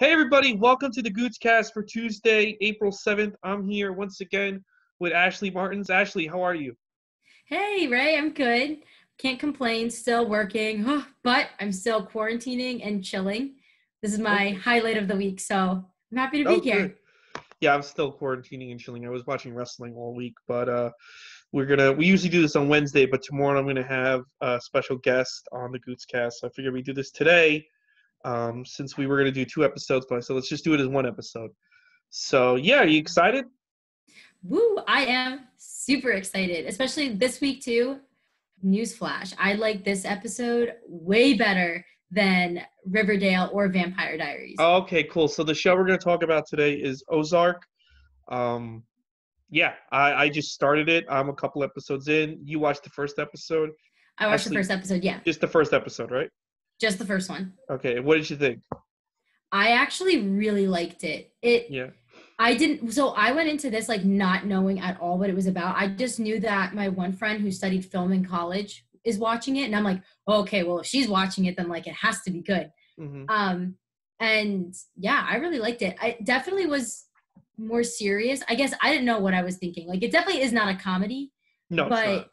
Hey everybody, welcome to the Gootscast for Tuesday, April 7th. I'm here once again with Ashley Martins. Ashley, how are you? Hey Ray, I'm good. Can't complain, still working, but I'm still quarantining and chilling. This is my Okay. highlight of the week, so I'm happy to be Oh, here. good. Yeah, I'm still quarantining and chilling. I was watching wrestling all week, but uh we're gonna we usually do this on Wednesday, but tomorrow I'm gonna have a special guest on the Gootscast. So I figured we do this today. Um, since we were gonna do two episodes, but so let's just do it as one episode. So yeah, are you excited? Woo, I am super excited, especially this week too. Newsflash, I like this episode way better than Riverdale or Vampire Diaries. Okay, cool. So the show we're going to talk about today is Ozark. Um, yeah, I, I just started it. I'm a couple episodes in. You watched the first episode, I watched actually- the first episode, yeah, just the first episode, right? Just the first one. Okay, what did you think? I actually really liked it. It Yeah, I didn't. So I went into this like not knowing at all what it was about. I just knew that my one friend who studied film in college is watching it, and I'm like, oh, okay, well, if she's watching it, then like it has to be good. hmm Um, and yeah, I really liked it. I definitely was more serious. I guess I didn't know what I was thinking. Like, it definitely is not a comedy, no, but.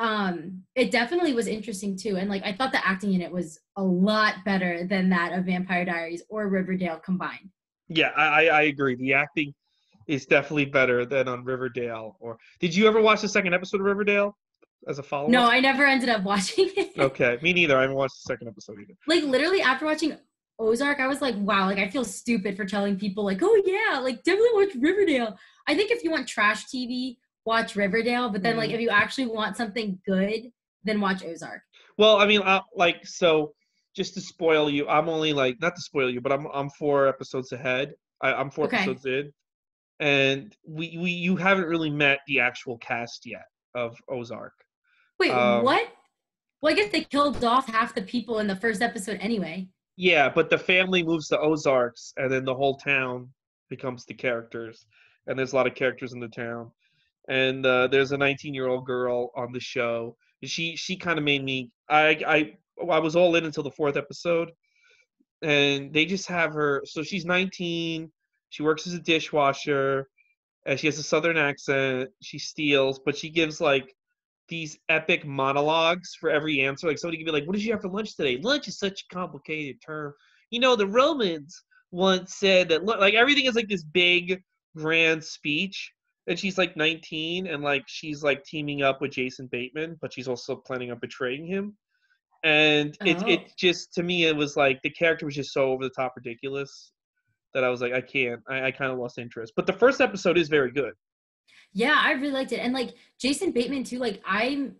Um, it definitely was interesting too. And like, I thought the acting in it was a lot better than that of Vampire Diaries or Riverdale combined. yeah, I, I I agree. The acting is definitely better than on Riverdale. Or did you ever watch the second episode of Riverdale as a follow-up? No, I never ended up watching it. Okay, me neither. I haven't watched the second episode either. like literally after watching Ozark, I was like, wow, like I feel stupid for telling people like, oh yeah, like definitely watch Riverdale. I think if you want trash TV, watch Riverdale, but then like Mhm. if you actually want something good, then watch Ozark. Well, I mean, I, like so. Just to spoil you, I'm only like not to spoil you, but I'm I'm four episodes ahead. I, I'm four Okay. episodes in, and we we you haven't really met the actual cast yet of Ozark. Wait, Um, what? Well, I guess they killed off half the people in the first episode anyway. Yeah, but the family moves to Ozarks, and then the whole town becomes the characters, and there's a lot of characters in the town. And uh, there's a 19 year old girl on the show. She she kind of made me. I I I was all in until the fourth episode, and they just have her. So she's 19. She works as a dishwasher, and she has a southern accent. She steals, but she gives like these epic monologues for every answer. Like somebody could be like, "What did you have for lunch today?" Lunch is such a complicated term. You know, the Romans once said that. Like everything is like this big, grand speech, and she's like 19, and like she's like teaming up with Jason Bateman, but she's also planning on betraying him. And it Oh. it just to me it was like the character was just so over the top ridiculous that I was like I can't. I, I kind of lost interest. But the first episode is very good. Yeah, I really liked it. And like Jason Bateman too, like I'm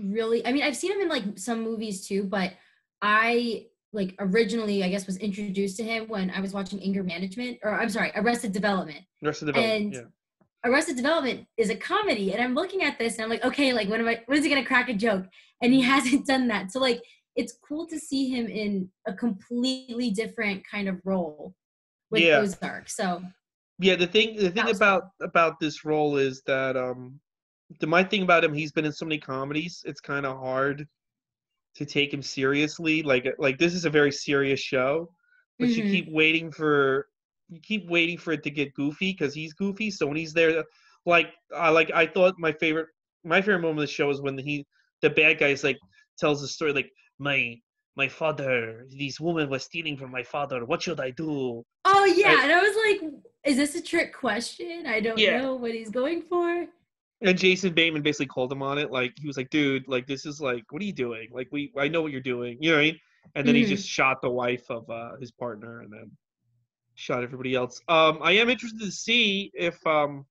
really I mean, I've seen him in like some movies too, but I like originally I guess was introduced to him when I was watching Anger Management or I'm sorry, Arrested Development. The development, And- yeah. Arrested Development is a comedy, and I'm looking at this and I'm like, okay, like when am I when is he gonna crack a joke? And he hasn't done that. So like it's cool to see him in a completely different kind of role with Yeah. Ozark. So Yeah, the thing the thing about about this role is that um the my thing about him he's been in so many comedies, it's kind of hard to take him seriously. Like like this is a very serious show, but you Mhm. keep waiting for you keep waiting for it to get goofy cuz he's goofy. So when he's there like I like I thought my favorite my favorite moment of the show is when he the bad guy is like tells the story like my my father these women were stealing from my father. What should I do? Oh yeah, I- and I was like, is this a trick question? I don't Yeah. know what he's going for. And Jason Bateman basically called him on it. Like he was like, "Dude, like this is like, what are you doing? Like we, I know what you're doing. You know what I mean?" And then he Mhm. just shot the wife of uh, his partner, and then shot everybody else. Um, I am interested to see if um,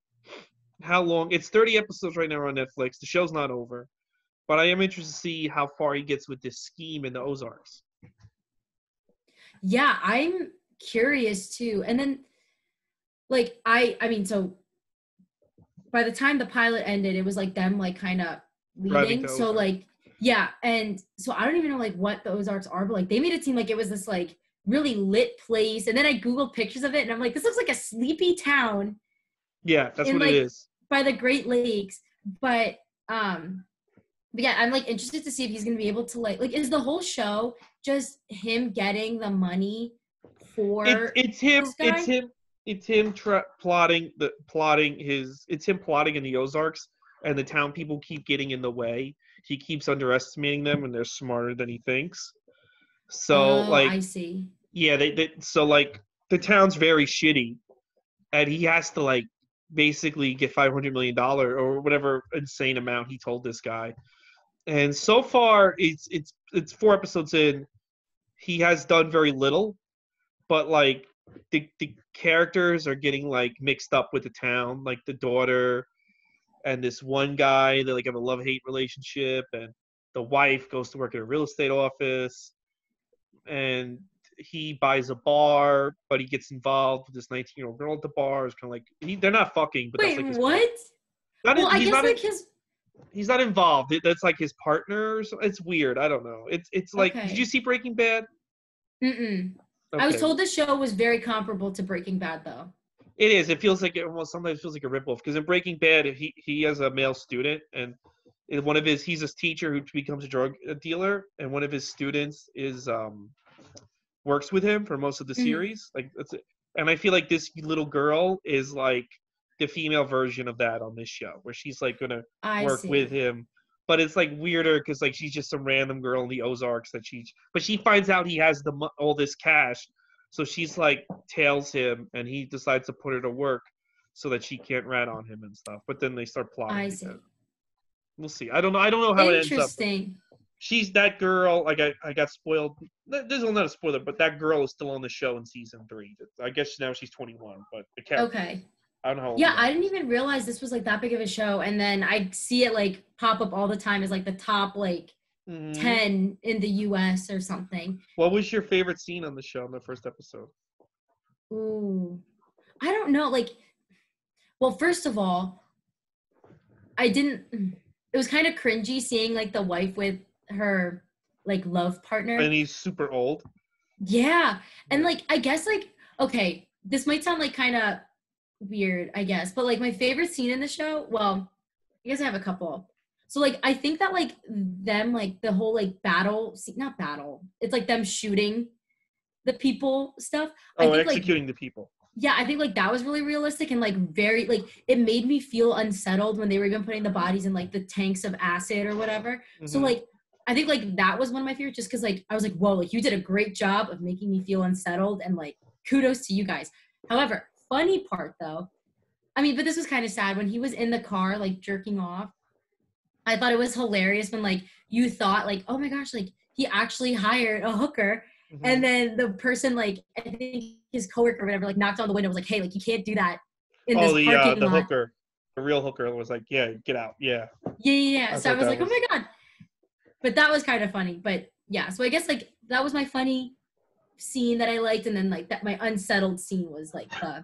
how long. It's 30 episodes right now on Netflix. The show's not over, but I am interested to see how far he gets with this scheme in the Ozarks. Yeah, I'm curious too. And then like I I mean, so by the time the pilot ended, it was like them like kind of leading. So like yeah, and so I don't even know like what the Ozarks are, but like they made it seem like it was this like really lit place. And then I googled pictures of it and I'm like, this looks like a sleepy town Yeah, that's And, what like, it is. by the Great Lakes. But um but yeah, I'm like interested to see if he's gonna be able to like like is the whole show just him getting the money for It's it's him. It's him. It's him tra- plotting the plotting his. It's him plotting in the Ozarks, and the town people keep getting in the way. He keeps underestimating them, and they're smarter than he thinks. So Oh, like I see. Yeah, they, they so like the town's very shitty, and he has to like basically get five hundred million dollar or whatever insane amount he told this guy. And so far, it's it's it's four episodes in. He has done very little, but like the the characters are getting like mixed up with the town, like the daughter and this one guy. They like have a love hate relationship, and the wife goes to work at a real estate office, and he buys a bar, but he gets involved with this 19 year old girl at the bar. It's kind of like he, they're not fucking, but Wait, that's like what? Not, Well, I he's guess not like his. he's not involved. That's like his partner. It's weird. I don't know. It's it's like. Okay. Did you see Breaking Bad? Mm-mm. I was told the show was very comparable to Breaking Bad, though. It is. It feels like it almost sometimes feels like a ripoff because in Breaking Bad, he he has a male student and in one of his he's a teacher who becomes a drug dealer and one of his students is um works with him for most of the Mhm. series. Like that's it. And I feel like this little girl is like the female version of that on this show where she's like gonna I work see. with him. But it's like weirder because like she's just some random girl in the Ozarks that she. But she finds out he has the all this cash, so she's like tails him, and he decides to put her to work so that she can't rat on him and stuff. But then they start plotting. I see. together. We'll see. I don't know. I don't know how it ends up. Interesting. She's that girl. Like I, I got spoiled. This is not a spoiler, but that girl is still on the show in season three. I guess now she's 21, but the character. Okay. I don't know. Yeah. I didn't even realize this was like that big of a show, and then I see it like pop up all the time as like the top like Mhm. ten in the U.S. or something. What was your favorite scene on the show in the first episode? Ooh, I don't know. Like, well, first of all, I didn't. It was kind of cringy seeing like the wife with her like love partner. And he's super old. Yeah. And like I guess like okay, this might sound like kind of weird, I guess, but like my favorite scene in the show, well, I guess I have a couple. So like I think that like them like the whole like battle, see, not battle. It's like them shooting the people stuff. I Oh, think like executing the people. Yeah, I think like that was really realistic and like very like it made me feel unsettled when they were even putting the bodies in like the tanks of acid or whatever. So Mhm. like I think like that was one of my favorites just because like I was like, whoa, like you did a great job of making me feel unsettled and like kudos to you guys. However, funny part though, I mean, but this was kind of sad when he was in the car like jerking off. I thought it was hilarious when like you thought like, oh my gosh, like he actually hired a hooker Mhm. and then the person like I think his coworker or whatever like knocked on the window was like, hey, like you can't do that in oh, this the uh, parking the lot. hooker, the real hooker was like, "Yeah, get out." Yeah. Yeah, yeah, yeah. I so I was like, was- oh my god. But that was kind of funny. But yeah, so I guess like that was my funny scene that I liked, and then like that my unsettled scene was like the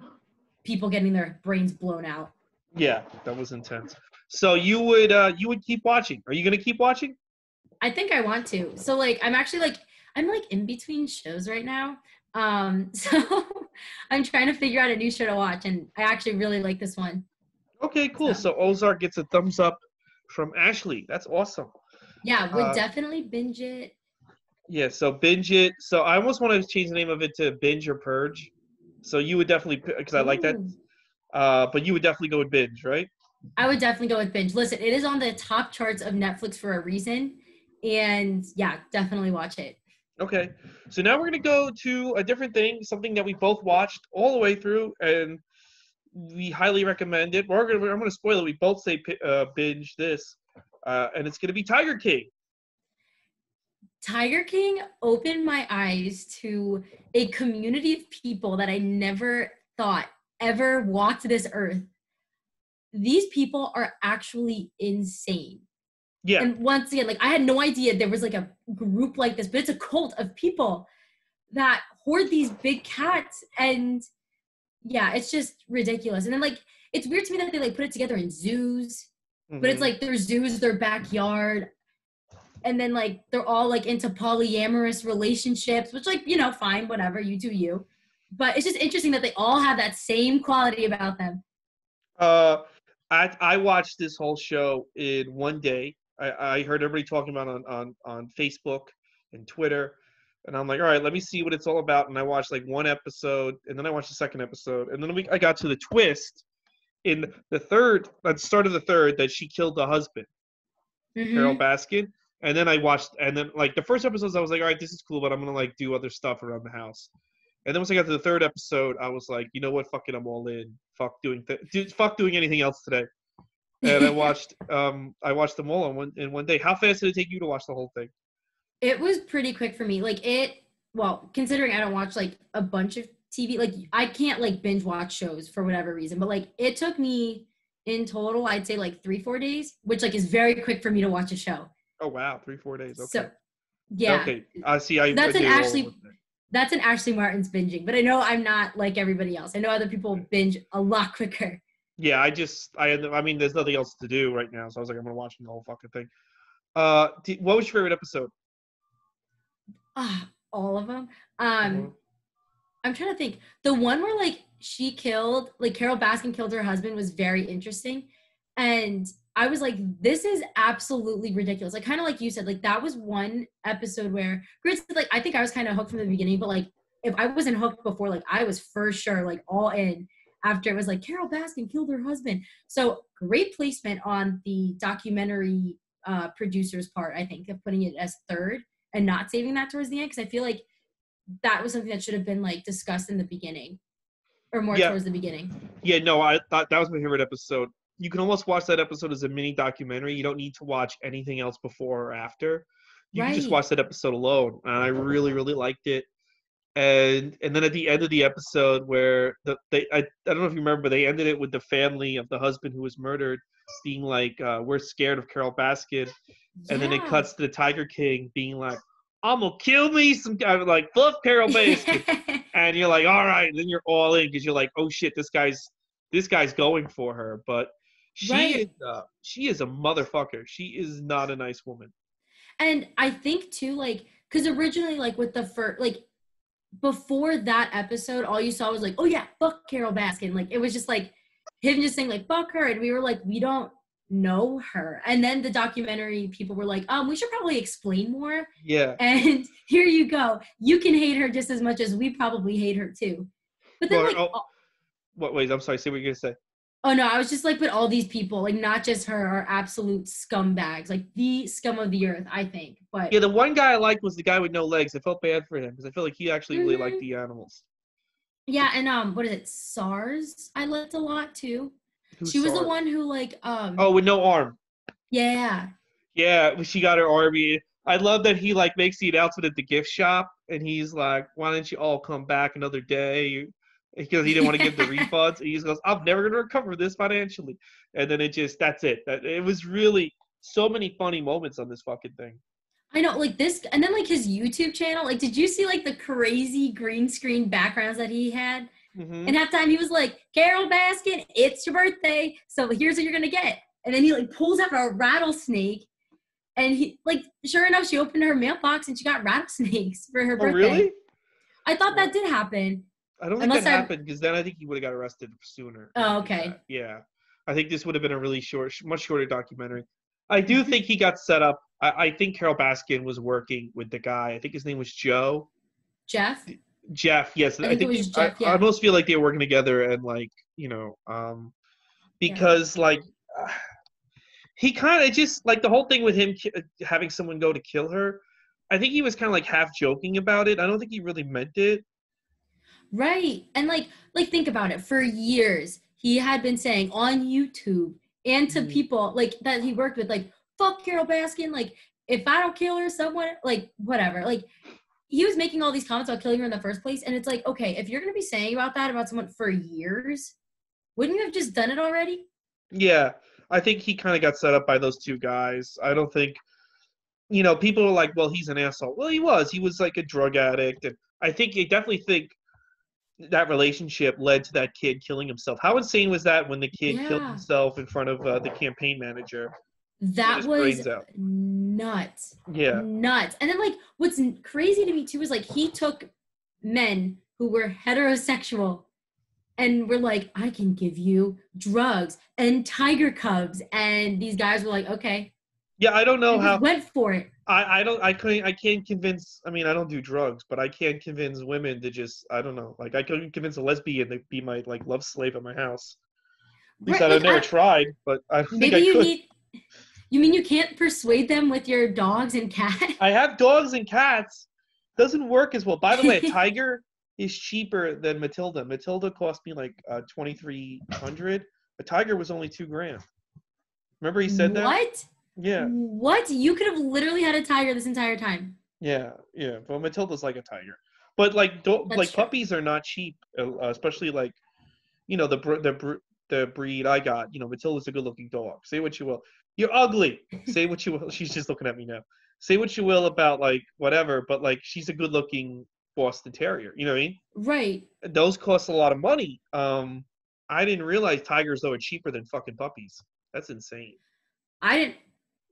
people getting their brains blown out. Yeah, that was intense. So you would uh you would keep watching. Are you gonna keep watching? I think I want to. So like I'm actually like I'm like in between shows right now. Um so I'm trying to figure out a new show to watch and I actually really like this one. Okay, cool. So- So Ozark gets a thumbs up from Ashley. That's awesome. Yeah, would Uh, definitely binge it. Yeah, so binge it. So I almost want to change the name of it to binge or purge. So you would definitely because I like that. Uh, but you would definitely go with binge, right? I would definitely go with binge. Listen, it is on the top charts of Netflix for a reason. And yeah, definitely watch it. Okay. So now we're gonna go to a different thing, something that we both watched all the way through, and we highly recommend it. We're gonna, I'm gonna spoil it. We both say uh, binge this, uh, and it's gonna be Tiger King. Tiger King opened my eyes to a community of people that I never thought ever walked this earth. These people are actually insane. Yeah. And once again, like I had no idea there was like a group like this, but it's a cult of people that hoard these big cats and yeah, it's just ridiculous. And then like it's weird to me that they like put it together in zoos but it's Mhm. like their zoos, their backyard, and then like they're all like into polyamorous relationships, which like you know, fine, whatever, you do you. But it's just interesting that they all have that same quality about them. Uh, I I watched this whole show in one day. I, I heard everybody talking about on on on Facebook and Twitter. and I'm like, all right, let me see what it's all about. And I watched like one episode, and then I watched the second episode, and then we, I got to the twist in the third, at the start of the third, that she killed the husband, Mhm. Carole Baskin. And then I watched, and then like the first episodes, I was like, all right, this is cool, but I'm gonna like do other stuff around the house. And then once I got to the third episode, I was like, you know what, fuck it, I'm all in. Fuck doing, th- dude, fuck doing anything else today. And I watched, um, I watched them all in one in one day. How fast did it take you to watch the whole thing? It was pretty quick for me. Like it, well, considering I don't watch like a bunch of TV, like I can't like binge watch shows for whatever reason, but like it took me in total, I'd say like three, four days, which like is very quick for me to watch a show. Oh wow, three four days. Okay. So, yeah, Okay. I see. I That's an did all in Ashley- that's an Ashley Martin's binging, but I know I'm not like everybody else. I know other people binge a lot quicker. Yeah, I just I had- I mean, there's nothing else to do right now, so I was like, I'm gonna watch the whole fucking thing. Uh, what was your favorite episode? Ah, all of them. Um, Mhm. I'm trying to think. The one where like she killed, like Carole Baskin killed her husband was very interesting. And I was like, this is absolutely ridiculous. Like kind of like you said, like that was one episode where granted, like I think I was kind of hooked from the beginning, but like if I wasn't hooked before, like I was for sure like all in after it was like Carole Baskin killed her husband. So great placement on the documentary uh producer's part, I think, of putting it as third and not saving that towards the end because I feel like that was something that should have been like discussed in the beginning or more Yeah. towards the beginning. Yeah, no, I thought that was my favorite episode. You can almost watch that episode as a mini documentary. You don't need to watch anything else before or after. You can just watch that episode alone, and I really, really liked it. And and then at the end of the episode, where the they I, I don't know if you remember, they ended it with the family of the husband who was murdered being like, uh, "We're scared of Carole Baskin," and then it cuts to the Tiger King being like, "I'm gonna kill me some guy like fuck Carole Baskin." and you're like, all right, and then you're all in because you're like, oh shit, this guy's this guy's going for her, but she Right. is uh, she is a motherfucker. She is not a nice woman. and I think too, like, because originally, like with the first, like before that episode, all you saw was like, oh yeah, fuck Carole Baskin. Like it was just like him just saying like fuck her, and we were like, we don't know her. And then the documentary people were like, um, we should probably explain more. Yeah. And here you go. You can hate her just as much as we probably hate her too. But then, Well, like, oh- What? Wait, I'm sorry. Say what you're gonna say. Oh no, I was just like, but all these people, like, not just her, are absolute scumbags, like the scum of the earth, I think. But Yeah, the one guy I liked was the guy with no legs. I felt bad for him because I feel like he actually really liked Mhm. the animals. yeah, and um, what is it? Saff, I liked a lot too. Who's she was the one who like, um, Oh, with no arm. yeah, Yeah, she got her army. I love that he like makes the announcement at the gift shop, and he's like, "Why don't you all come back another day?" Because he didn't want to give the refunds. And he just goes, "I'm never going to recover this financially." And then it just that's it. That it was really so many funny moments on this fucking thing. I know, like this, and then like his YouTube channel. Like, did you see like the crazy green screen backgrounds that he had? hmm And half time he was like, Carole Baskin, it's your birthday. So here's what you're gonna get. And then he like pulls out a rattlesnake. And he like sure enough, she opened her mailbox and she got rattlesnakes for her Oh, birthday. really? I thought that did happen. I don't think Unless that I- happened because then I think he would have got arrested sooner. Oh, okay. Yeah, I think this would have been a really short, much shorter documentary. I do think he got set up. I, I think Carole Baskin was working with the guy. I think his name was Joe. Jeff. Jeff, yes, I think think, it was I- Jeff, I, almost feel like they were working together and like you know, um, because like uh, he kind of just like the whole thing with him ki- having someone go to kill her. I think he was kind of like half joking about it. I don't think he really meant it. Right. And like like think about it. For years, he had been saying on YouTube and to Mhm. people like that he worked with, like, fuck Carole Baskin, like if I don't kill her, someone like whatever. Like he was making all these comments about killing her in the first place. And it's like, okay, if you're gonna be saying about that about someone for years, wouldn't you have just done it already? Yeah, I think he kind of got set up by those two guys. I don't think, you know, people are like, well, he's an asshole. Well, he was. He was like a drug addict, and I think I definitely think that relationship led to that kid killing himself. How insane was that when the kid killed himself in front of uh, the campaign manager? That was nuts. Yeah, nuts. And then like what's crazy to me too is like he took men who were heterosexual and were like, I can give you drugs and tiger cubs. And these guys were like, okay. yeah. I don't know how. went for it. I, I don't I couldn't I can't convince I mean I don't do drugs but I can't convince women to just I don't know like I couldn't convince a lesbian to be my like love slave at my house. At least Right, I've like, never I- tried, but I think Maybe I you could. need. You mean you can't persuade them with your dogs and cats? I have dogs and cats. Doesn't work as well. By the way, a tiger is cheaper than Matilda. Matilda cost me like uh, twenty three hundred. A tiger was only two grand. Remember he said that? What? Yeah, What? You could have literally had a tiger this entire time. yeah, yeah. But Matilda's like a tiger. But like, do- like true. puppies are not cheap, uh, especially like, you know, the br- the br- the breed I got. You know, Matilda's a good looking dog. Say what you will. You're ugly. Say what you will. She's just looking at me now. Say what you will about like whatever, but like she's a good looking Boston Terrier. You know what I mean? Right. those cost a lot of money. Um, I didn't realize tigers though are cheaper than fucking puppies. That's insane. I didn't.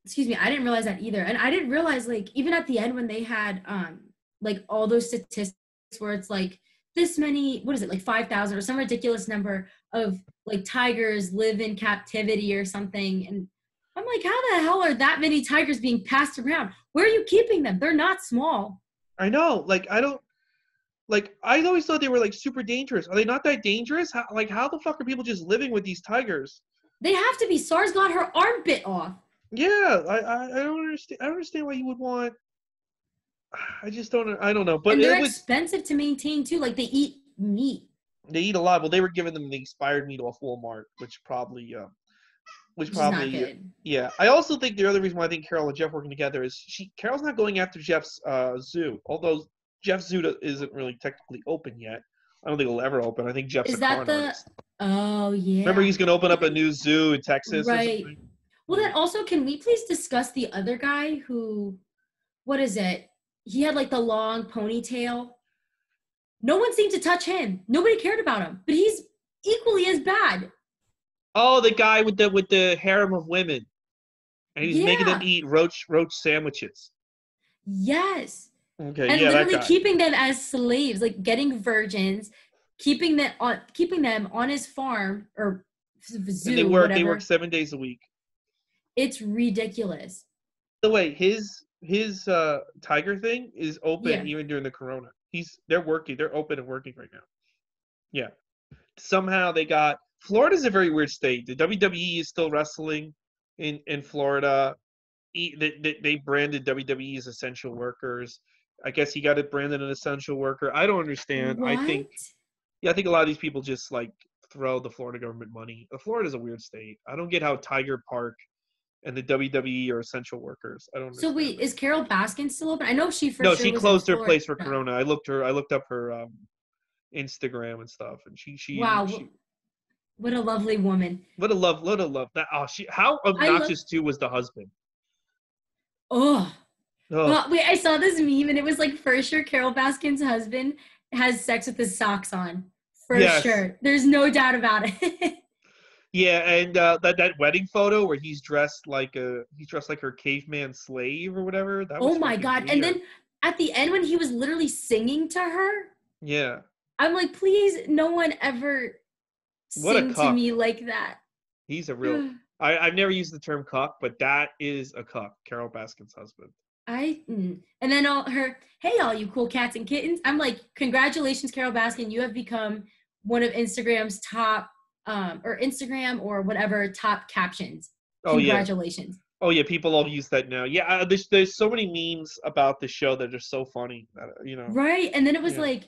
Excuse me. I didn't realize that either, and I didn't realize like even at the end when they had um like all those statistics where it's like this many what is it like five thousand or some ridiculous number of like tigers live in captivity or something and. I'm like, how the hell are that many tigers being passed around? Where are you keeping them? They're not small. I know. Like I don't. Like I always thought they were like super dangerous. Are they not that dangerous? How, like how the fuck are people just living with these tigers? They have to be. Saff got her arm bit off. Yeah, I I, I don't understand. I don't understand why you would want. I just don't. I don't know. But and they're it was expensive to maintain too. Like they eat meat. they eat a lot. Well, they were giving them the expired meat off Walmart, which probably uh, which Which probably good. Yeah, I also think the other reason why I think Carole and Jeff working together is she Carole's not going after Jeff's uh, zoo, although Jeff's zoo isn't really technically open yet. I don't think it'll ever open. I think Jeff's Is that the- artist. Oh yeah. Remember, he's going to open up a new zoo in Texas. or Right. Well, then also, can we please discuss the other guy who, what is it? He had like the long ponytail. No one seemed to touch him. Nobody cared about him, but he's equally as bad. Oh, the guy with the with the harem of women, and he's making them eat roach roach sandwiches. Yes, Okay, and yeah, literally keeping them as slaves, like getting virgins, keeping them on, keeping them on his farm or zoo. and they work. whatever. They work seven days a week. It's ridiculous. The way, his his uh tiger thing is open Yeah. even during the corona. He's they're working, they're open and working right now. Yeah. Somehow they got Florida's a very weird state. The WWE is still wrestling in in Florida. E- They, they, branded WWE as essential workers. I guess he got it branded an essential worker. I don't understand. I think yeah, I think a lot of these people just like throw the Florida government money. Florida's a weird state. I don't get how Tiger Park and the WWE are essential workers. I don't. Know. So wait, that. is Carole Baskin still open? I know she for no, sure she closed her place for. Corona. I looked her. I looked up her um, Instagram and stuff, and she she. Wow, she- what a lovely woman. what a love, what a love. That oh, she how love- obnoxious too was the husband. Oh, Oh, well, wait, I saw this meme and it was like for sure Carole Baskin's husband has sex with his socks on. For Yes. sure. There's no doubt about it. yeah, and uh, that that wedding photo where he's dressed like a he's dressed like her caveman slave or whatever. That was oh my god. And then at the end when he was literally singing to her, yeah, I'm like, please, no one ever What sing to me like that. he's a real. I, I've never used the term cuck, but that is a cuck. Carole Baskin's husband. I mm. and then all her, hey all you cool cats and kittens. I'm like, congratulations, Carole Baskin. You have become one of Instagram's top um or Instagram or whatever top captions. Oh yeah, Congratulations. oh yeah. People all use that now. Yeah, uh, there's there's so many memes about the show that are so funny. That, uh, you know. Right. And then it was Yeah. like,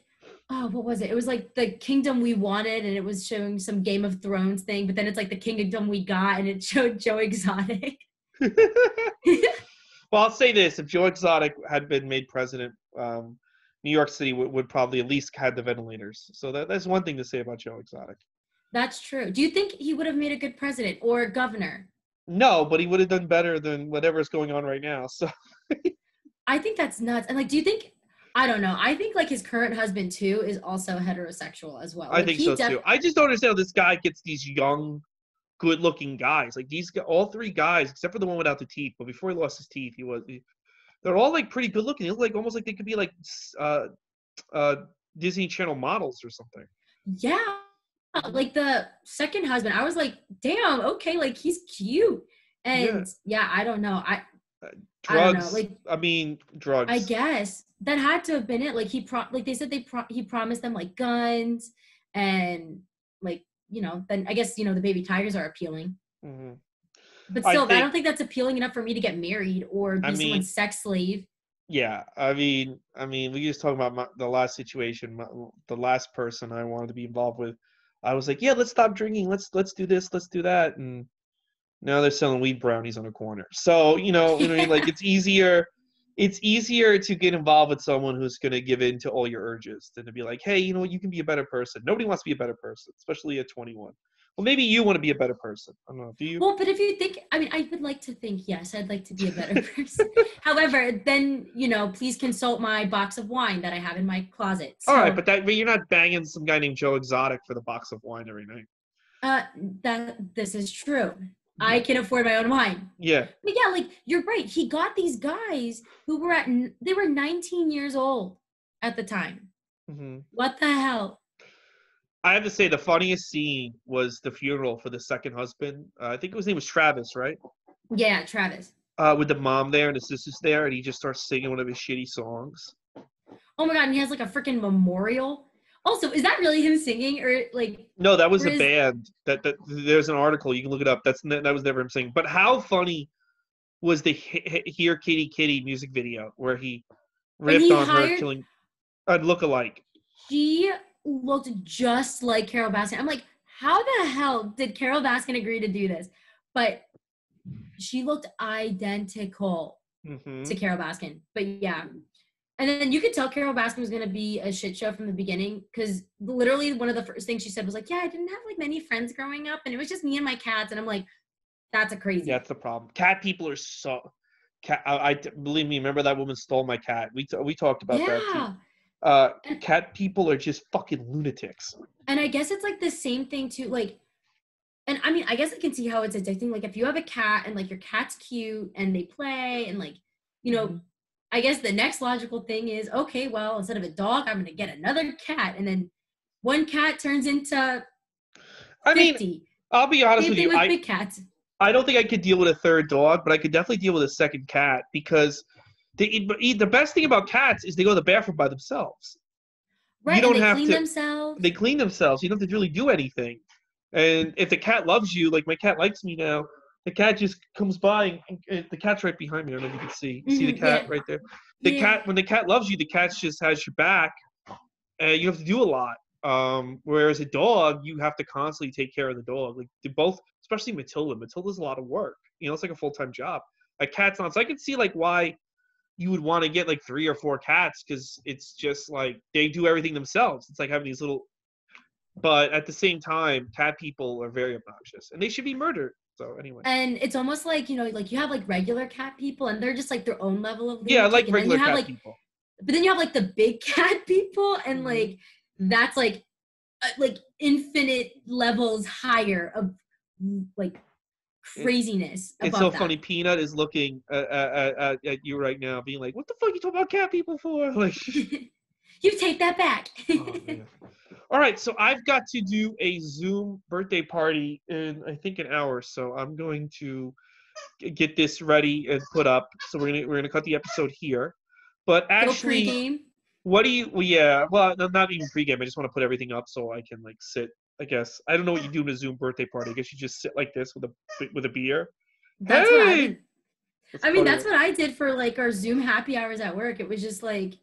oh, what was it? It was like the kingdom we wanted, and it was showing some Game of Thrones thing, but then it's like the kingdom we got, and it showed Joe Exotic. well, I'll say this: if Joe Exotic had been made president, um, New York City would, would probably at least had the ventilators. So that, that's one thing to say about Joe Exotic. That's true. Do you think he would have made a good president or governor? No, but he would have done better than whatever's going on right now. So I think that's nuts. And like, do you think? I don't know. I think like his current husband too is also heterosexual as well. I Like, think so def- too. I just don't understand how this guy gets these young, good-looking guys. Like these, all three guys, except for the one without the teeth. But before he lost his teeth, he was. He, they're all like pretty good-looking. They look like almost like they could be like uh, uh, Disney Channel models or something. Yeah. Like the second husband, I was like, damn, okay, like he's cute. And yeah, I don't know. I I don't know, like- I mean, drugs. I guess that had to have been it. Like he pro like they said they pro- he promised them like guns and like you know then I guess you know the baby tigers are appealing. Mm-hmm. But still, I, think- don't think that's appealing enough for me to get married or be I mean- someone's sex slave. Yeah, I mean, I mean, we just talking about my, the last situation, my, the last person I wanted to be involved with. I was like, yeah, let's stop drinking. Let's let's do this. Let's do that. And now they're selling weed brownies on the corner. So you know, you know, I mean? like it's easier. It's easier to get involved with someone who's going to give in to all your urges than to be like, hey, you know what, you can be a better person. Nobody wants to be a better person, especially at 21. Well, maybe you want to be a better person. I don't know. Do you? Well, but if you think, I mean, I would like to think, yes, I'd like to be a better person. However, then, you know, please consult my box of wine that I have in my closet. all right, but that but you're not banging some guy named Joe Exotic for the box of wine every night. uh, that this is true. I can afford my own wine. Yeah. But yeah, like you're right. He got these guys who were at, they were 19 years old at the time. hmm What the hell? I have to say the funniest scene was the funeral for the second husband. Uh, I think his name was Travis, right? Yeah, Travis. Uh, with the mom there and the sisters there, and he just starts singing one of his shitty songs. Oh my God. And he has like a freaking memorial. Also, is that really him singing or like, No, that was a is- band. That, that there's an article you can look it up. That's that was never him singing. But how funny was the He- He- "Here Kitty Kitty" music video where he ripped he on her, hired- killing a look alike? she looked just like Carole Baskin. I'm like, how the hell did Carole Baskin agree to do this? But she looked identical hmm to Carole Baskin. But yeah. And then you could tell Carole Baskin was gonna be a shit show from the beginning because literally one of the first things she said was like, "Yeah, I didn't have like many friends growing up, and it was just me and my cats." And I'm like, "That's a crazy." That's the problem. Cat people are so. Cat, I, I believe me. Remember that woman stole my cat. We t- we talked about that. Too. Yeah. Uh, And- cat people are just fucking lunatics. And I guess it's like the same thing too. Like, and I mean, I guess I can see how it's addicting. Like, if you have a cat and like your cat's cute and they play and like, you know, Mhm. I guess the next logical thing is okay, well, instead of a dog, I'm gonna get another cat, and then one cat turns into I mean, 50. I'll be honest Same with thing you. with I, big cats. I don't think I could deal with a third dog, but I could definitely deal with a second cat because the the best thing about cats is they go to the bathroom by themselves. Right. don't and they have clean to- themselves. They clean themselves. You don't have to really do anything. And if the cat loves you, like my cat likes me now, the cat just comes by and, the cat's right behind me. I don't know if you can see. See the Mhm, cat yeah. right there. The Yeah. cat when the cat loves you, the cat just has your back, and you have to do a lot. Um, whereas a dog, you have to constantly take care of the dog. Like they both, especially Matilda. Matilda's a lot of work. You know, it's like a full time job. A cat's not. So I can see like why you would want to get like three or four cats because it's just like they do everything themselves. It's like having these little. But at the same time, cat people are very obnoxious, and they should be murdered. So anyway, and it's almost like you know, like you have like regular cat people, and they're just like their own level of yeah, like and regular you have cat like people. but then you have like the big cat people and Mhm. like that's like uh, like infinite levels higher of like craziness It's so that. funny. Peanut is looking at, at, at, at you right now, being like, "What the fuck you talking about cat people for?" Like, you take that back oh, all right. So I've got to do a Zoom birthday party in I think an hour. So I'm going to get this ready and put up. So we're gonna we're gonna cut the episode here. But actually, what do you? Well, yeah. Well, no, not even pregame. I just want to put everything up so I can like sit. I guess I don't know what you do in a Zoom birthday party. I guess you just sit like this with a with a beer. That's what I Hey! did. That's I mean, that's what I did for like our Zoom happy hours at work. It was just like,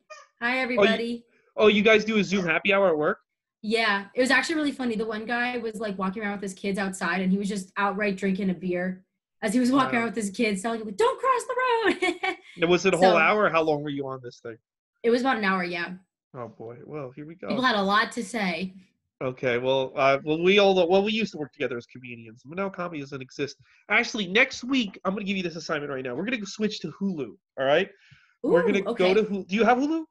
hi oh, everybody. Oh, you guys do a Zoom happy hour at work? Yeah, it was actually really funny. The one guy was like walking around with his kids outside, and he was just outright drinking a beer as he was walking Wow. around with his kids, telling them, "Don't cross the road." it was it a whole So- hour? How long were you on this thing? it was about an hour. Yeah, Oh boy. Well, here we go. people had a lot to say. Okay. Well, uh, well, we all well, we used to work together as comedians. But now comedy doesn't exist. Actually, next week I'm gonna give you this assignment right now. We're gonna switch to Hulu. All right. We're gonna okay. go to Hulu. Do you have Hulu?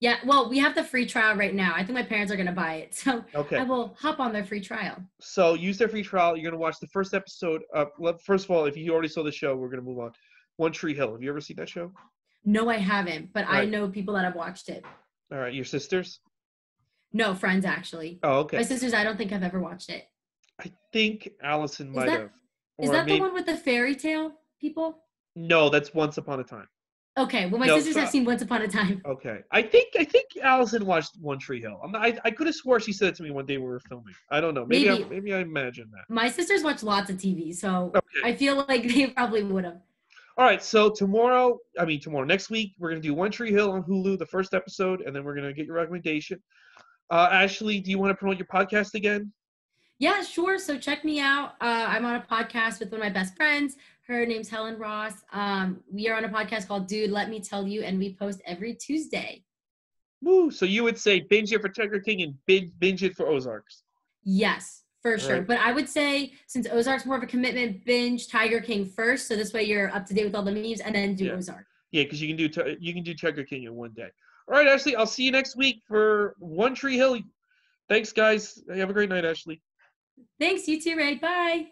Yeah, well, we have the free trial right now. I think my parents are gonna buy it, so Okay. I will hop on their free trial. So use their free trial. You're gonna watch the first episode. Of, first of all, if you already saw the show, we're gonna move on. One Tree Hill. Have you ever seen that show? No, I haven't, but I know people that have watched it. All right. Your sisters? No, friends actually. Oh, okay. My sisters, I don't think I've ever watched it. I think Allison might that- have. Is that maybe- the one with the fairy tale people? No, that's Once Upon a Time. Okay, well, my No, sisters have seen Once Upon a Time. Okay, I think I think Allison watched One Tree Hill. I'm not, I I could have swore she said it to me one day we were filming. I don't know. Maybe I, Maybe. maybe I imagine that. My sisters watch lots of TV, so Okay. I feel like they probably would have. All right, so tomorrow, I mean tomorrow, next week, we're gonna do One Tree Hill on Hulu, the first episode, and then we're gonna get your recommendation. Uh, Ashley, do you want to promote your podcast again? Yeah, sure. So check me out. Uh, I'm on a podcast with one of my best friends. Her name's Helen Ross. Um, we are on a podcast called Dude, Let Me Tell You, and we post every Tuesday. Woo! So you would say binge it for Tiger King and binge, binge it for Ozarks. Yes, for sure. right. But I would say since Ozark's more of a commitment, binge Tiger King first, so this way you're up to date with all the memes, and then do Yeah. Ozark. Yeah, because you can do you can do Tiger King in one day. All right, Ashley, I'll see you next week for One Tree Hill. Thanks, guys. Have a great night, Ashley. Thanks, you too, Ray. Bye.